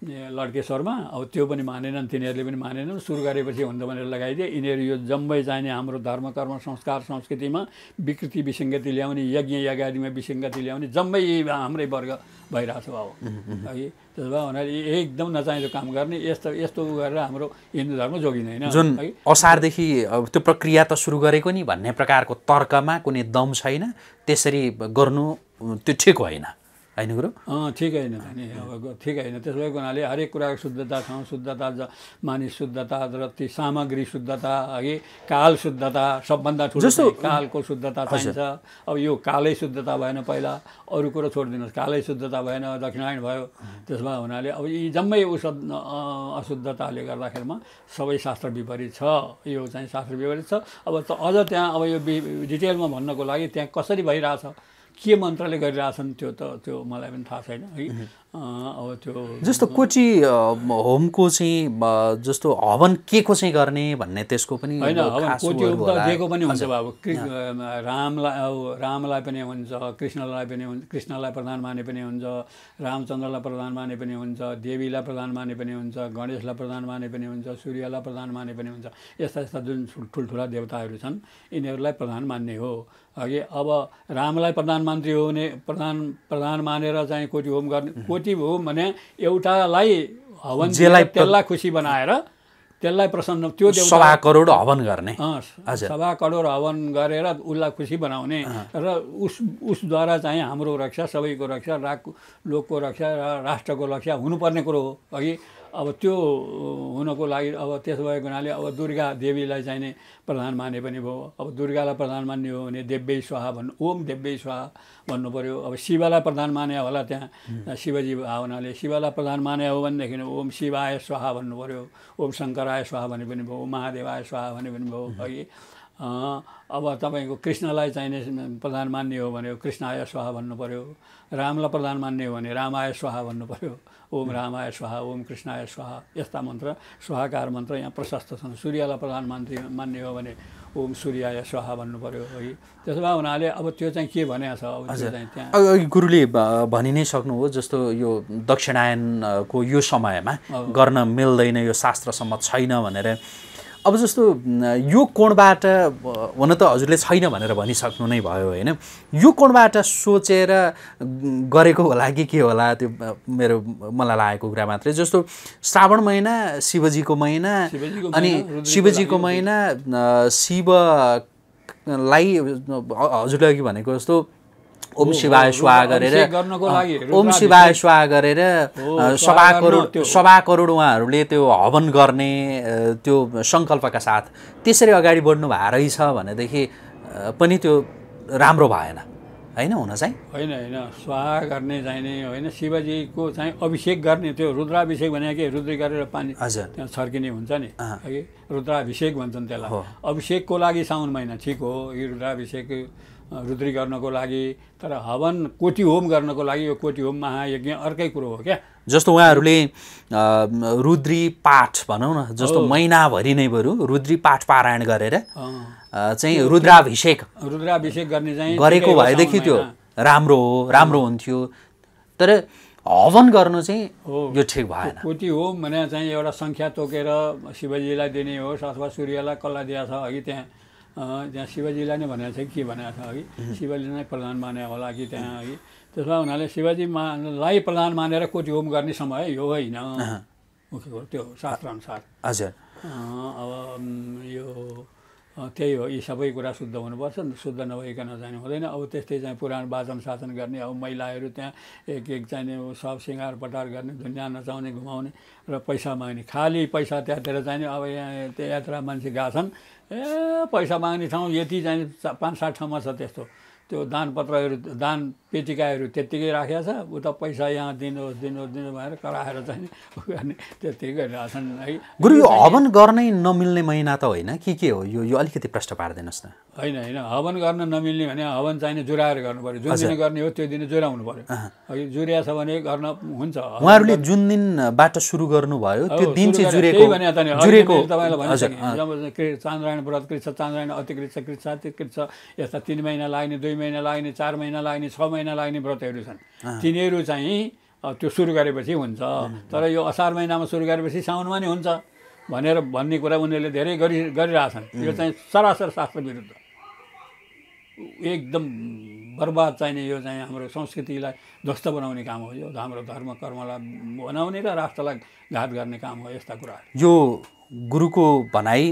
ए, लड्केश्वरमा अब त्यो पनि मानेनन् तिनीहरूले पनि मानेनन्। सुरु गरेपछि हुन्छ भनेर लगाइदिए। यिनीहरू यो जम्मै चाहिने हाम्रो धर्म कर्म संस्कार संस्कृतिमा विकृति विसङ्गति ल्याउने यज्ञ यज्ञादिमा विसङ्गति ल्याउने जम्मै हाम्रै वर्ग भइरहेछ अब। है त्यसो भए हुनाले एकदम नचाहिँदो काम गर्ने। यस्तो यस्तो गरेर हाम्रो हिन्दू धर्म जोगिँदैन। जुन है। असारदेखि अब त्यो प्रक्रिया त सुरु गरेको नि भन्ने प्रकारको तर्कमा कुनै दम छैन। त्यसरी गर्नु त्यो ठिक होइन। होइन अँ ठिक होइन अब ठिक होइन। त्यसो भएको हुनाले हरेक कुराको शुद्धता ठाउँ शुद्धता ज मानिस शुद्धता र ती सामग्री शुद्धता अघि काल शुद्धता सबभन्दा ठुलो जस्तो- कालको शुद्धता चाहिन्छ। अब यो कालै शुद्धता भएन पहिला अरू कुरो छोडिदिनुहोस्। कालै शुद्धता भएन दक्षिणायन भयो। त्यसो भए हुनाले अब यी जम्मै अ- अशुद्धताले गर्दाखेरिमा सबै शास्त्र विपरीत छ। यो चाहिँ शास्त्र विपरीत छ। अब त अझ त्यहाँ अब यो डिटेलमा भन्नको लागि त्यहाँ कसरी भइरहेछ? के मन्त्रले गरिरहेछन् त्यो त त्यो मलाई पनि थाहा छैन है। अब त्यो जस्तो कोची होमको चाहिँ जस्तो हवन के को चाहिँ गर्ने भन्ने त्यसको पनि होइन खास कोटी। दिएको पनि हुन्छ अब रामलाई अब रामलाई पनि हुन्छ कृष्णलाई पनि हुन्छ कृष्णलाई प्रधान माने पनि हुन्छ रामचन्द्रलाई प्रधान माने पनि हुन्छ देवीलाई प्रधान माने पनि हुन्छ गणेशलाई प्रधान माने पनि हुन्छ सूर्यलाई प्रधान माने पनि हुन्छ यस्ता यस्ता जुन ठुल- ठुल्ठुला देवताहरू छन् यिनीहरूलाई प्रधान मान्ने हो। अघि अब रामलाई प्रधानमन्त्री हो भने प्रधान प्रधान मानेर चाहिँ कोटी होम गर्ने कोटी होम भने एउटालाई हवन त्यसलाई खुसी बनाएर त्यसलाई प्रसन्न त्यो सभा करोड हवन गर्ने। सभा करोड हवन गरेर उसलाई खुसी बनाउने र उस उसद्वारा चाहिँ हाम्रो रक्षा सबैको रक्षा राग लोकको रक्षा र राष्ट्रको रक्षा हुनुपर्ने कुरो हो। अघि अब त्यो हुनको लागि अब त्यसो भएको हुनाले अब दुर्गा देवीलाई चाहिँ नि प्रधान माने पनि भयो। अब दुर्गालाई प्रधान मान्ने हो भने देव्यै स्वाहा भन्नु ओम देव्यै स्वाहा भन्नु पऱ्यो अब शिवलाई प्रधान माने होला त्यहाँ शिवजी भएको हुनाले शिवलाई प्रधान माने हो भनेदेखि ओम शिवाय स्वाहा भन्नु पऱ्यो ओम शङ्कराय स्वाहा भने पनि भयो ओम महादेवाय स्वाहा भने पनि भयो। अँ, अब तपाईँको कृष्णलाई चाहिने प्रधान मान्ने हो भने कृष्णाय स्वाहा भन्नु पऱ्यो रामलाई प्रधान मान्ने हो भने रामाय स्वाहा भन्नु पऱ्यो ओम रामाय स्वाहा ओम कृष्णाय स्वाहा यस्ता मन्त्र स्वाहाकार मन्त्र यहाँ प्रशस्त छन्। सूर्यलाई प्रधान मान्थे मान्ने हो भने ओम सूर्याय स्वाहा भन्नु पऱ्यो है। त्यसो भए हुनाले अब त्यो चाहिँ के भनेको छ? अब त्यो चाहिँ त्यहाँ अघि गुरुले भनि नै सक्नुभयो जस्तो यो दक्षिणायनको यो समयमा गर्न मिल्दैन यो शास्त्रसम्मत छैन भनेर। अब जस्तो यो कोणबाट हुन त हजुरले छैन भनेर भनिसक्नु नै भयो होइन। यो कोणबाट सोचेर गरेको होला कि के होला त्यो मेरो मलाई लागेको कुरा मात्रै। जस्तो श्रावण महिना शिवजीको महिना अनि शिवजीको महिना अ, शिव लाई हजुरले अघि भनेको जस्तो ओम शिवाय स्वाहा गरेर ओम शिवाय स्वाहा गरेर सभा करोड। सभा करोड उहाँहरूले त्यो हवन गर्ने त्यो सङ्कल्पका साथ त्यसरी अगाडि बढ्नु भएको रहेछ भनेदेखि पनि त्यो राम्रो भएन। होइन हुन चाहिँ? होइन होइन स्वाहा गर्ने चाहिने होइन शिवजीको चाहिँ अभिषेक गर्ने त्यो रुद्राभिषेक भने के? रुद्री गरेर पानी हजुर। त्यहाँ छर्किने हुन्छ नि। रुद्राभिषेक भन्छन्। त्यसलाई। अभिषेकको लागि साउन महिना ठिक हो यो रुद्राभिषेक रुद्री गर्नको लागि तर हवन कोटी होम गर्नको लागि यो कोटी होम महायज्ञ अर्कै कुरो हो क्या जस्तो उहाँहरूले रुद्री पाठ भनौँ न जस्तो महिनाभरि नै बरु रुद्री पाठ पारायण गरेर चाहिँ रुद्राभिषेक रुद्राभिषेक गर्ने चाहिँ गरेको हो भएदेखि त्यो। राम्रो हो राम्रो हुन्थ्यो तर हवन गर्नु चाहिँ हो। यो ठिक भएन कोटी होम भने चाहिँ एउटा सङ्ख्या तोकेर शिवजीलाई दिने होस् अथवा सूर्यलाई कसलाई दिएको छ अघि त्यहाँ त्यहाँ शिवजीलाई नै भनेको छ कि के भनेको छ अघि? शिवले नै प्रधान माने होला कि त्यहाँ अघि? त्यसमा हुनाले शिवजी मालाई प्रधान मानेर कोटी होम गर्ने समय यो होइन। मुख्य कुरो त्यो शास्त्रअनुसार हजुर। अब यो त्यही हो यी सबै कुरा शुद्ध हुनुपर्छ। शुद्ध नभइकन चाहिँ हुँदैन। अब त्यस्तै चाहिँ पुराण वाचन साचन गर्ने अब महिलाहरू त्यहाँ एक एक चाहिने सब सिँगार पटार गर्ने दुनियाँ नचाउने घुमाउने र पैसा माग्ने। खालि पैसा त्यहाँतिर चाहिने। अब यहाँ त्यो यात्रा मान्छे गएको छन्। ए पैसा माग्ने ठाउँ यति चा- पाँच सात ठाउँमा छ त्यस्तो। त्यो दानपत्रहरू दान पेटिकाहरू त्यत्तिकै राखेको छ। उता पैसा यहाँ दिनुहोस् दिनुहोस् दिनु भएर कराएर चाहिँ उ गर्ने त्यत्तिकै गरिरहेको छन् है। गुरु यो हवन गर्नै नमिल्ने महिना त होइन। के के हो? यो यो अलिकति प्रश्न पारिदिनुहोस् न। होइन होइन। हवन गर्न नमिल्ने भने हवन चाहिने जुराएर गर्नु पऱ्यो जुन दिन गर्ने हो त्यो दिन जुराउनु पऱ्यो है जुरिया छ भने गर्न हुन्छ। उहाँहरूले जुन दिनबाट सुरु गर्नुभयो त्यो दिन चाहिँ जुरेको त जुरेको तपाईँलाई चान्द्रायण व्रत छ चान्द्रायण अतिकृत छ यस्ता तिन महिना लाग्ने दुई महिना लाग्ने चार महिना लाग्ने छ महिना लाग्ने व्रतहरू छन्। तिनीहरू चाहिँ त्यो सुरु गरेपछि हुन्छ। तर यो असार महिनामा सुरु गरेपछि साउनमा नि हुन्छ। भनेर भन्ने कुरा उनीहरूले धेरै गरि गरिरहेछन्। यो चाहिँ सरासर शास्त्र विरुद्ध। एकदम बर्बाद चाहिने यो चाहिँ हाम्रो संस्कृतिलाई ध्वस्त बनाउने काम हो यो। हाम्रो धर्म कर्मलाई बनाउने र राष्ट्रलाई घात गर्ने काम हो यस्ता कुराहरू। यो गुरुको भनाइ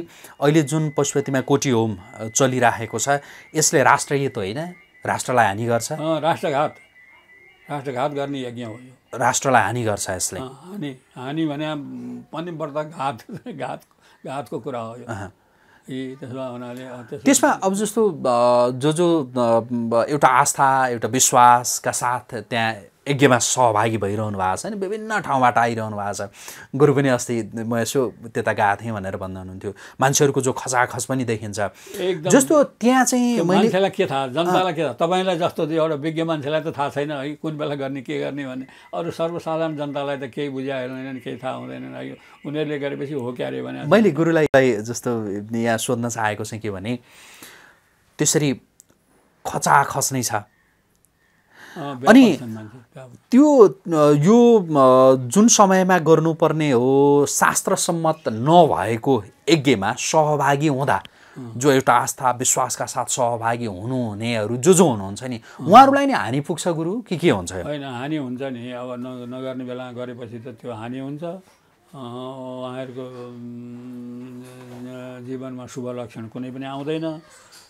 अहिले जुन पशुपतिमा कोटी होम अ, चलिराखेको छ यसले राष्ट्रहित होइन? राष्ट्रलाई हानि गर्छ। राष्ट्रघात। राष्ट्रघात गर्ने यज्ञ हो यो। राष्ट्रलाई हानि गर्छ यसले। हानि हानि भने पनि बढ्दा घात घात घातको कुरा हो यो। त्यसमा अब जस्तो जो जो एउटा आस्था एउटा विश्वासका साथ त्यहाँ यज्ञमा सहभागी भइरहनु भएको छ नि विभिन्न ठाउँबाट आइरहनु भएको छ। गुरु पनि अस्ति म यसो त्यता गएको थिएँ भनेर भन्दै हुनुहुन्थ्यो मान्छेहरूको जो खचाखच पनि देखिन्छ। जस्तो त्यहाँ चाहिँ मान्छेलाई के थाहा? जनतालाई के थाहा? तपाईँलाई जस्तो एउटा विज्ञ मान्छेलाई त थाहा छैन है? कुन बेला गर्ने के गर्ने भन्ने अरू सर्वसाधारण जनतालाई त केही बुझाइरहेनन् केही थाहा हुँदैनन् है उनीहरूले गरेपछि हो क्यारे भने। मैले गुरुलाई जस्तो यहाँ सोध्न चाहेको चाहिँ के भने त्यसरी खचाखच नै छ। अनि- त्यो यो जुन समयमा गर्नुपर्ने हो शास्त्रसम्मत नभएको यज्ञमा सहभागी हुँदा जो एउटा आस्था विश्वासका साथ सहभागी हुनुहुनेहरू जो जो हुनुहुन्छ नि उहाँहरूलाई नै हानि पुग्छ गुरु? के के हुन्छ? होइन हानि हुन्छ नि। अब न नगर्ने बेला गरेपछि त त्यो हानि हुन्छ। उहाँहरूको जीवनमा शुभ लक्षण कुनै पनि आउँदैन।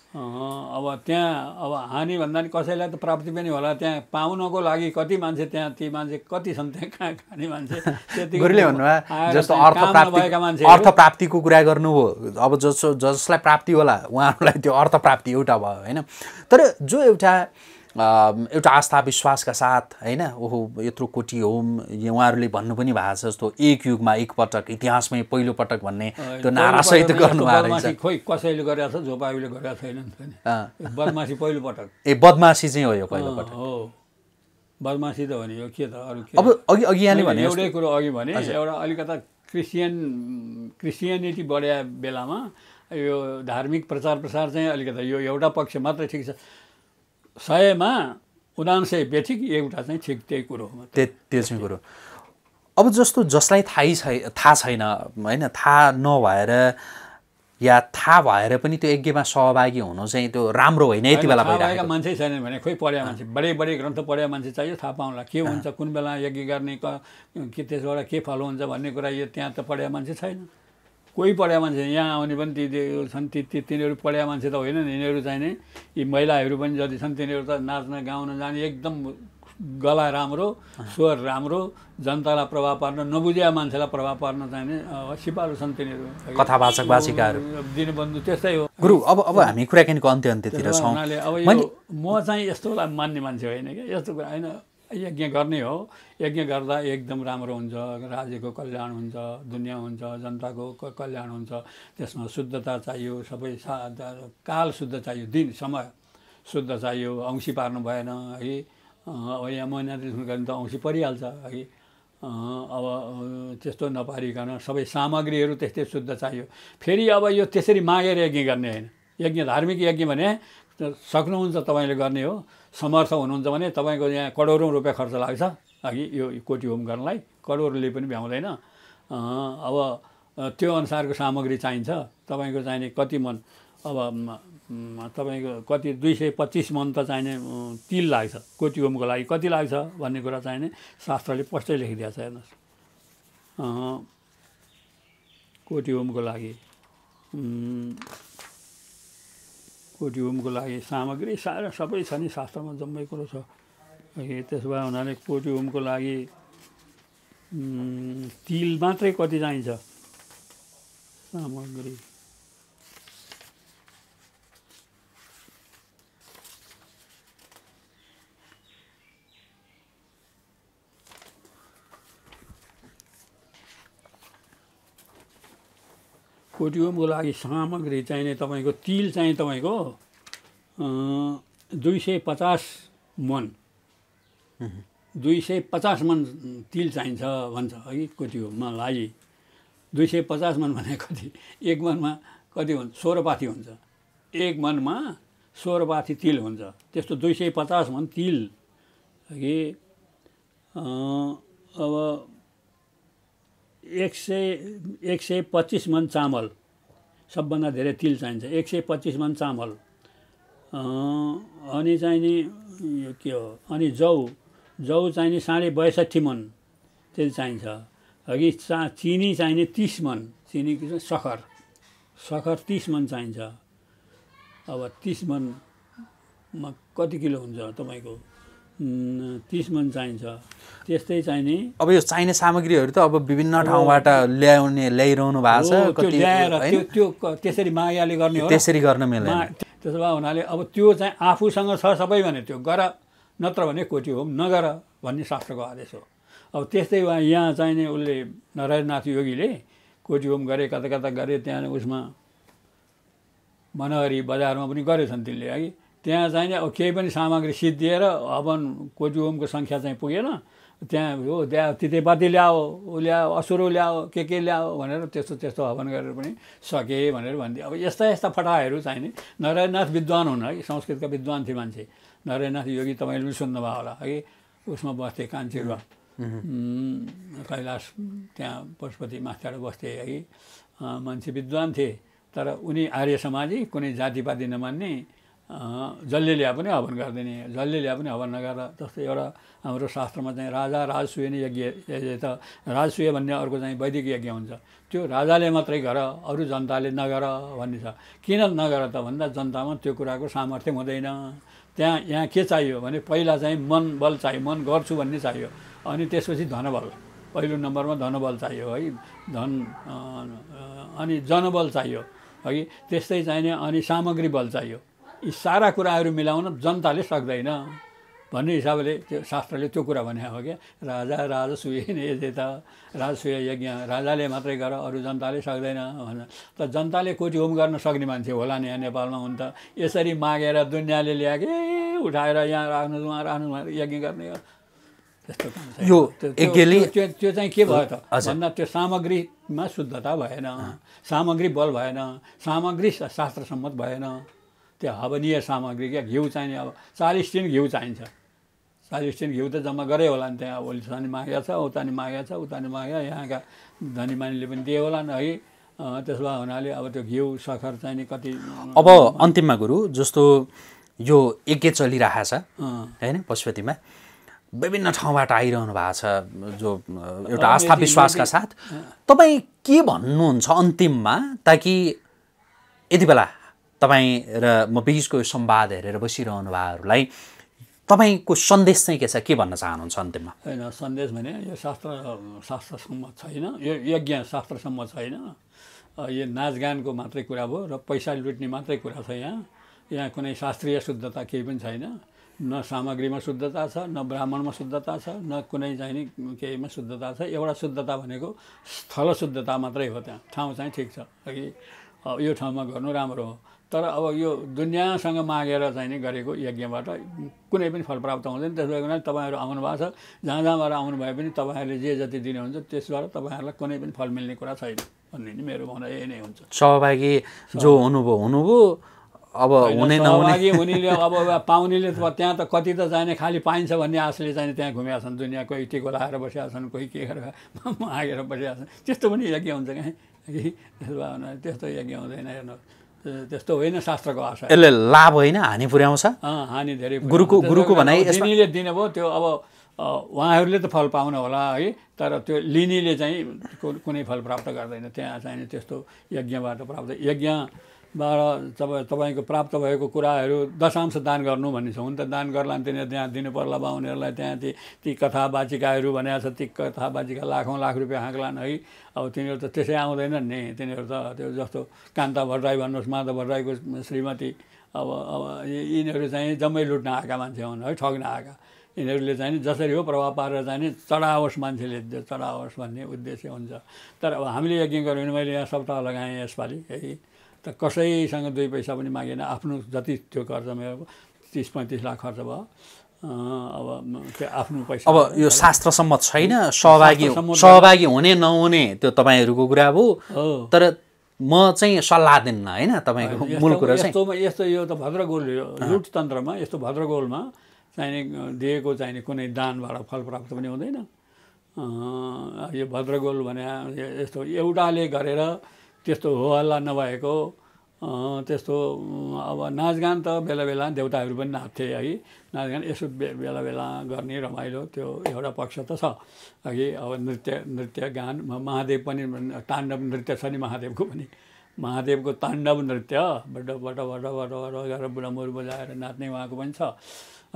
अब त्यहाँ अब हानि भन्दा नि कसैलाई त प्राप्ति पनि होला। त्यहाँ पाउनको लागि कति मान्छे त्यहाँ ती मान्छे कति छन् त्यहाँ कहाँ खाने मान्छे? आएर जस्तो अर्थ प्राप्ति नभएका मान्छेहरू। अर्थ प्राप्तिको कुरा गर्नु हो अब जस जसलाई प्राप्ति होला उहाँहरूलाई त्यो अर्थ प्राप्ति एउटा भयो होइन? तर जो एउटा एउटा आस्था विश्वासका साथ होइन? ओहो यत्रो कोटी होम उहाँहरूले भन्नु पनि भएको छ जस्तो एक युगमा एकपटक इतिहासमै पहिलोपटक भन्ने त्यो नारासहित गर्नुभएको बदमासी रहेछ खोइ कसैले गरेको छ झोपाबीले गरेको छैन नि त नि अँ। बदमासी पहिलोपटक ए बदमासी चाहिँ हो यो पहिलोपटक अँ, हो। बदमासी त हो नि यो के त अरू अब अघि अघि यहाँले भने एउटै कुरो अघि भने एउटा अलिकता क्रिस्चियन क्रिस्चियनिटी बढ्या बेलामा यो धार्मिक प्रचार प्रसार चाहिँ अलिकता यो एउटा पक्ष मात्रै ठिक छ। सयमा उनान्सय बेठिक एउटा चाहिँ ठिक त्यही कुरो हो। त्यो चाहिँ कुरो। अब जस्तो जसलाई थाहै छै थाहा छैन होइन थाहा नभएर या थाहा भएर पनि त्यो यज्ञमा सहभागी हुनु चाहिँ त्यो राम्रो होइन यति बेला भइरहेको मान्छे छैनन् भने खोइ पढ्या मान्छे बडे बडे ग्रन्थ पढ्या मान्छे चाहियो थाहा पाउला। के हुन्छ कुन बेला यज्ञ गर्ने क- के त्यसबाट के फल हुन्छ भन्ने कुरा यो त्यहाँ त पढ्या मान्छे छैन। कोही पढाएको मान्छे यहाँ आउने पनि ती छन् ती ती तिनीहरू पढाएको मान्छे त होइन नि यिनीहरू चाहिँ नि यी महिलाहरू पनि जति छन् तिनीहरू त नाच्न गाउन जाने एकदम गला राम्रो स्वर राम्रो जनतालाई प्रभाव पार्न नबुझेका मान्छेलाई प्रभाव पार्न चाहिने सिपालु छन् तिनीहरू। कथावाचक वाचिकाहरू दिनबन्धु त्यस्तै हो। गुरु अब अब हामी कुराकानीको अन्त्य अन्त्यतिर छौँ अब म चाहिँ यस्तोलाई मान्ने मान्छे होइन क्या यस्तो कुरा होइन। यज्ञ गर्ने हो। यज्ञ गर्दा एकदम राम्रो हुन्छ राज्यको कल्याण हुन्छ दुनियाँ हुन्छ जनताको कल्याण हुन्छ। त्यसमा शुद्धता चाहियो सबै सा काल शुद्ध चाहियो दिन समय शुद्ध चाहियो औँसी पार्नु भएन है। अब यहाँ महिनादेखि भने त औँसी परिहाल्छ है। अब त्यस्तो नपारिकन सबै सामग्रीहरू त्यस्तै शुद्ध चाहियो। फेरि अब यो त्यसरी मागेर यज्ञ गर्ने होइन। यज्ञ धार्मिक यज्ञ भने सक्नुहुन्छ तपाईँले गर्ने हो। समर्थ हुनुहुन्छ भने तपाईँको यहाँ करोडौँ रुपियाँ खर्च लाग्छ। अघि यो कोटी होम गर्नलाई। करोडले पनि भ्याउँदैन। अब त्यो अनुसारको सामग्री चाहिन्छ। तपाईँको चाहिने कति मन अब तपाईँको कति दुई सय पच्चिस मन त चाहिने तिल लाग्छ। कोटी होमको लागि कति लाग्छ भन्ने कुरा चाहिने शास्त्रले स्पष्टै लेखिदिएको छ हेर्नुहोस्। कोटी होमको लागि होमको लागि सामग्री सारा सबै छ नि शास्त्रमा जम्मै कुरो छ। त्यसो भए हुनाले कोटी होमको लागि तिल मात्रै कति चाहिन्छ? सामग्री। कोटी होमको लागि सामग्री चाहिने तपाईँको तिल चाहिँ तपाईँको दुई सय पचास मन। दुई सय पचास मन तिल चाहिन्छ भन्छ है कोटी होममा लागि। दुई सय पचास मन भने कति? एक मनमा कति हुन्छ? सोह्र पाथी हुन्छ। एक मनमा सोह्र पाथी तिल हुन्छ। त्यस्तो दुई सय पचास मन तिल। कि अब एक सय एक सय पच्चिस मन चामल सबभन्दा धेरै तिल चाहिन्छ। एक सय पच्चिस मन चामल। अनि चाहिँ नि यो के हो? अनि जौ। जौ चाहिने साढे बयसट्ठी मन त्यति चाहिन्छ। अघि चा चिनी चाहिने तिस मन। चिनी? सखर। सखर तिस मन चाहिन्छ। अब तिस मनमा कति किलो हुन्छ तपाईँको? तिस मन चाहिन्छ। त्यस्तै चाहिने अब यो चाहिने सामग्रीहरू त अब विभिन्न ठाउँबाट ल्याउने ल्याइरहनु भएको छ ल्याएर? त्यो त्यसरी मायाले गर्ने हो? त्यसरी गर्न मिल्दैन त्यसो भए हुनाले अब त्यो चाहिँ आफूसँग छ सबै भने त्यो गर नत्र भने कोटी हो नगर भन्ने शास्त्रको आदेश हो अब त्यस्तै वा यहाँ चाहिने उसले नारायणनाथ योगीले कोटी होम गरे कता कता गरे त्यहाँ उसमा मनहरी बजारमा पनि गरेछन् तिनले है त्यहाँ चाहिँ अब केही पनि सामग्री सिद्धिएर हवन कोटी होमको सङ्ख्या चाहिँ पुगेन त्यहाँ हो त्यहाँ तितेपाती ल्याओ ऊ ल्याओ असुरो ल्याओ के के ल्याओ भनेर त्यस्तो त्यस्तो हवन गरेर पनि सके भनेर भनिदियो अब यस्ता यस्ता फटाहरू चाहिँ नि नारायणनाथ विद्वान हुन् है संस्कृतका विद्वान थिए मान्छे। नारायणनाथ योगी तपाईँले पनि सुन्नुभयो होला है उसमा बस्थे कान्छीमा कैलाश त्यहाँ पशुपति माथिबाट बस्थे है मान्छे विद्वान थिए। तर उनी आर्य समाजी कुनै जातिपाती नमान्ने जसले ल्या पनि हवन गरिदिने जसले ल्या पनि हवन नगरेर जस्तै एउटा हाम्रो शास्त्रमा चाहिँ राजा राजसूय नै यज्ञ त राजसूय भन्ने अर्को चाहिँ वैदिक यज्ञ हुन्छ। त्यो राजाले मात्रै गर अरू जनताले नगर भन्ने छ। किन नगर त भन्दा जनतामा त्यो कुराको सामर्थ्य हुँदैन। त्यहाँ यहाँ के चाहियो भने पहिला चाहिँ मन बल चाहियो मन गर्छु भन्ने चाहियो। अनि त्यसपछि धनबल। पहिलो नम्बरमा धनबल चाहियो है। धन अनि जनबल चाहियो है। त्यस्तै चाहिने अनि सामग्री बल चाहियो। यी सारा कुराहरू मिलाउन जनताले सक्दैन। भन्ने हिसाबले त्यो शास्त्रले त्यो कुरा भने हो क्या। राजा नै त राजसूय यज्ञ राजाले मात्रै गर अरू जनताले सक्दैन भन्छ त जनताले कोटी होम गर्न सक्ने मान्छे होला नि यहाँ नेपालमा हुन त। यसरी मागेर दुनियाँले ल्याएकै उठाएर यहाँ राख्नु उहाँ राख्नु यज्ञ गर्ने हो। त्यस्तो काम। यो त्यो- चाहिँ के भयो त। भन्दा त्यो सामग्रीमा शुद्धता भएन। सामग्री बल भएन। सामग्री शा- शास्त्रसम्मत भएन। त्यो हवनीय सामग्री क्या घिउ चाहिने अब चालिस टिन घिउ चाहिन्छ। चालिस टिन घिउ त जम्मा गरे होला नि त्यहाँ ओलिसा नि मागेको छ उता नि मागेको छ उता नि माग्यो यहाँका धनी मानीले पनि दिए होला नि है। त्यसो भए हुनाले अब त्यो घिउ सखर चाहिने कति अब अन्तिममा गुरु जस्तो यो यज्ञ चलिरहेछ अँ, होइन पशुपतिमा विभिन्न ठाउँबाट आइरहनु भएको छ जो एउटा आस्था विश्वासका साथ। तपाईँ के भन्नुहुन्छ अन्तिममा ताकि यति बेला तपाईँ र म बिचको यो संवाद हेरेर बसिरहनु भएहरूलाई तपाईँको सन्देश चाहिँ के छ? के भन्न चाहनुहुन्छ अन्तिममा? होइन सन्देश भने यो शास्त्र शास्त्रसम्म छैन। यो यज्ञ शास्त्रसम्म छैन। यो नाचगानको मात्रै कुरा भयो र पैसा लुट्ने मात्रै कुरा छ यहाँ। यहाँ कुनै शास्त्रीय शुद्धता केही पनि छैन। न सामग्रीमा शुद्धता छ न ब्राह्मणमा शुद्धता छ न कुनै चाहिँ नि केहीमा शुद्धता छ। एउटा शुद्धता भनेको स्थल शुद्धता मात्रै हो त्यहाँ। ठाउँ चाहिँ ठिक छ। अघि यो ठाउँमा गर्नु राम्रो हो। तर अब यो दुनियाँसँग मागेर चाहिँ नि गरेको यज्ञबाट कुनै पनि फल प्राप्त हुँदैन। त्यसो भएर तपाईँहरू आउनु भएको छ। जहाँ जहाँबाट आउनु भए पनि तपाईँहरूले जे जति दिनुहुन्छ त्यसबाट तपाईँहरूलाई कुनै पनि फल मिल्ने कुरा छैन भन्ने नि मेरो भनाइ यही नै हुन्छ। सहभागी जो हुनुभयो हुनुभयो। अब हुने नहुने। सहभागी हुनेले अब पाउनेले त्यहाँ त कति त चाहिने खालि पाइन्छ भन्ने आशले चाहिँ त्यहाँ घुमेका छन् दुनियाँ कोही टिको लगाएर बसेका छन् कोही के गरेर मागेर बसेका छन् त्यस्तो पनि यज्ञ हुन्छ कहीँ त्यस्तो यज्ञ हुँदैन हेर्नु त्यस्तो होइन शास्त्रको आशा यसले लाभ होइन हानि पुर्याउँछ। हानि धेरै। गुरुको- गुरुको भनाइ अब यसमा- लिनेले दिनुभयो त्यो अब उहाँहरूले त फल पाउनु होला है तर त्यो लिनेले चाहिँ कुनै फल प्राप्त गर्दैन। त्यहाँ चाहिँ त्यस्तो यज्ञबाट प्राप्त यज्ञबाट तपाईँ तपाईँको प्राप्त भएको कुराहरू दशांश दान गर्नु भन्ने छ। हुन त दान गर्ला तिनीहरू त्यहाँ दिनु पर्ला बा उनीहरूलाई त्यहाँ ती ती कथा बाचिकाहरू भनेको छ ती कथा बाचिका लाखौँ लाख रुपियाँ हाँक्लान् है। अब तिनीहरू त त्यसै आउँदैनन् नि। तिनीहरू त त्यो जस्तो कान्ता भट्टराई भन्नुहोस् माधव भट्टराईको श्रीमती अब अब यिनीहरू चाहिँ जम्मै लुट्न आएका मान्छे हुन् है ठग्न आएका। यिनीहरूले चाहिँ जसरी हो प्रभाव पारेर चाहिँ नि चढाओस् मान्छेले चढाओस् भन्ने उद्देश्य हुन्छ। तर अब हामीले यज्ञ गऱ्यौँ भने मैले यहाँ सप्ताह लगाएँ यसपालि है। कसैसँग दुई पैसा पनि मागेन आफ्नो जति त्यो खर्च मेरो तिस पैँतिस लाख खर्च भयो। अब त्यो आफ्नो पैसा अब यो शास्त्रसम्मत छैन सहभागी सहभागी हुने नहुने त्यो तपाईँहरूको कुरा हो। तर म चाहिँ सल्लाह दिन्न होइन तपाईँको मूल कुरा चाहिँ। यस्तो यो त भद्रगोल यो लुटतन्त्रमा यस्तो भद्रगोलमा चाहिने दिएको चाहिने कुनै दानबाट फल प्राप्त पनि हुँदैन। यो भद्रगोल भने यस्तो एउटाले गरेर त्यस्तो हो हल्ला नभएको त्यस्तो अब नाचगान त बेला बेला देउताहरू पनि नाच्थे है। नाचगान यसो बे बेला बेला गर्ने रमाइलो त्यो एउटा पक्ष त छ। अघि अब नृत्य नृत्य गान महादेव पनि ताण्डव नृत्य छ नि महादेवको पनि। महादेवको ताण्डव नृत्य बड बड बड बड बड गरेर बुढामुर बजाएर नाच्ने उहाँको पनि छ।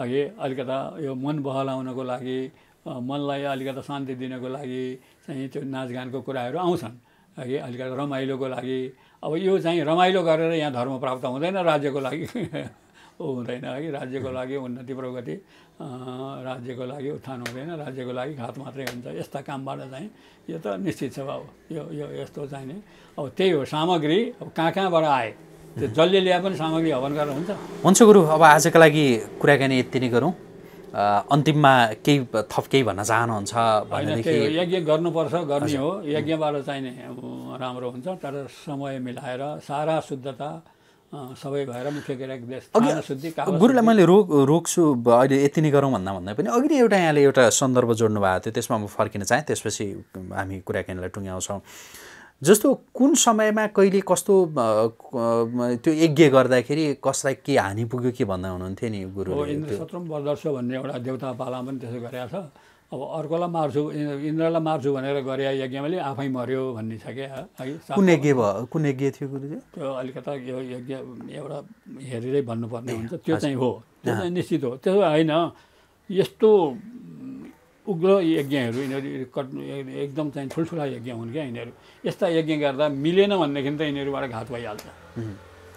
अघि अलिकता यो मन बहलाउनको लागि मनलाई अलिकता शान्ति दिनको लागि चाहिँ त्यो नाचगानको कुराहरू आउँछन्। अघि अलिकता रमाइलोको लागि। अब यो चाहिँ रमाइलो गरेर यहाँ धर्म प्राप्त हुँदैन राज्यको लागि। ऊ हुँदैन है। राज्यको लागि उन्नति प्रगति राज्यको लागि उत्थान हुँदैन। राज्यको लागि घात मात्रै हुन्छ। यस्ता कामबाट चाहिँ यो त निश्चित छ अब यो यो यस्तो चाहिँ नि। अब त्यही हो सामग्री। अब कहाँ कहाँबाट आए? त्यो जसले ल्याए पनि सामग्री हवन गरेर हुन्छ। हुन्छ गुरु। अब आजका लागि कुराकानी यति नै गरौँ। अन्तिममा केही थप केही भन्न चाहनुहुन्छ भनेदेखि यज्ञ गर्नुपर्छ गर्ने हो। यज्ञबाट चाहिने अब राम्रो हुन्छ तर समय मिलाएर सारा शुद्धता सबै भएर मुख्य देश गुरुलाई मैले रोक रोक्छु अहिले यति नै गरौँ भन्दा भन्दा पनि अघि नै एउटा यहाँले एउटा सन्दर्भ जोड्नु भएको थियो त्यसमा म फर्किन चाहेँ त्यसपछि हामी कुराकानीलाई टुङ्ग्याउँछौँ। जस्तो कुन समयमा कहिले कस्तो त्यो यज्ञ गर्दाखेरि कसलाई के हानि पुग्यो के भन्दा हुनुहुन्थ्यो नि हो गुरुले इन्द्र सत्रम वर्दर्श भन्ने एउटा देवता पालामा पनि त्यसो गरेका छ। अब अर्कोलाई मार्छु इन्द्र- इन्द्रलाई मार्छु भनेर गरे यज्ञले आफै मऱ्यो भन्ने छ क्या है? कुन यज्ञ भयो? कुन यज्ञ थियो गुरुजी? त्यो अलिकता यो यज्ञ एउटा हेरेरै भन्नुपर्ने हुन्छ। त्यो चाहिँ हो। त्यो चाहिँ निश्चित हो। त्यसो होइन यस्तो उग्र यज्ञहरू यिनीहरू कट- एकदम चाहिँ ठुल्ठुला यज्ञ हुन् क्या यिनीहरू। यस्ता यज्ञ गर्दा मिलेन भनेदेखि त यिनीहरूबाट घात भइहाल्छ।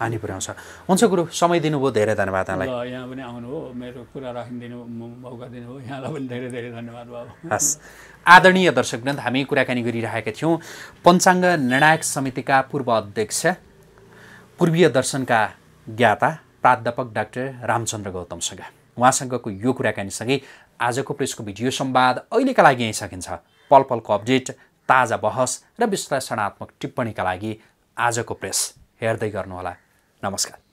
हानि पुर्याउँछ। हुन्छ गुरु समय दिनुभयो धेरै धन्यवाद यहाँलाई। यहाँ पनि आउनु हो मेरो कुरा राखिदिनु मौका दिनुभयो यहाँलाई पनि धेरै धेरै धन्यवाद बाबु। हस्। आदरणीय दर्शकवृन्द हामी कुराकानी गरिरहेका थियौँ। पञ्चाङ्ग निर्णायक समितिका पूर्व अध्यक्ष पूर्वीय दर्शनका ज्ञाता प्राध्यापक डाक्टर रामचन्द्र गौतमसँग। उहाँसँगको यो कुराकानीसँगै आजको प्रेसको भिडियो संवाद अहिलेका लागि यहीँ सकिन्छ। पल पलको अपडेट ताजा बहस र विश्लेषणात्मक टिप्पणीका लागि आजको प्रेस हेर्दै गर्नुहोला। नमस्कार।